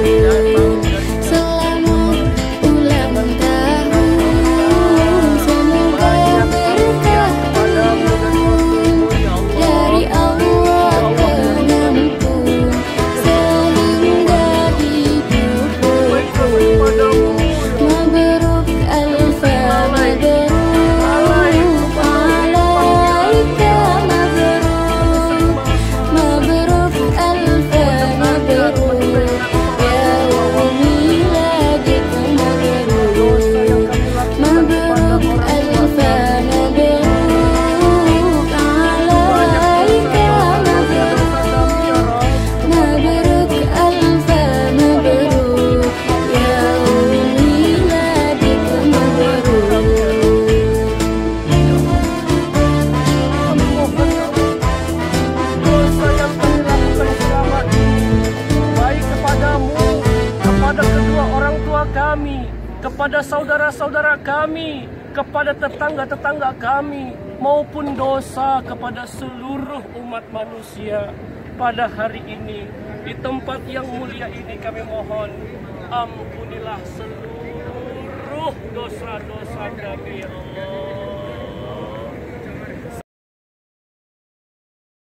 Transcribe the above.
you. Kepada saudara-saudara kami, kepada tetangga-tetangga kami, maupun dosa kepada seluruh umat manusia. Pada hari ini, di tempat yang mulia ini kami mohon, ampunilah seluruh dosa-dosa kami, ya Allah.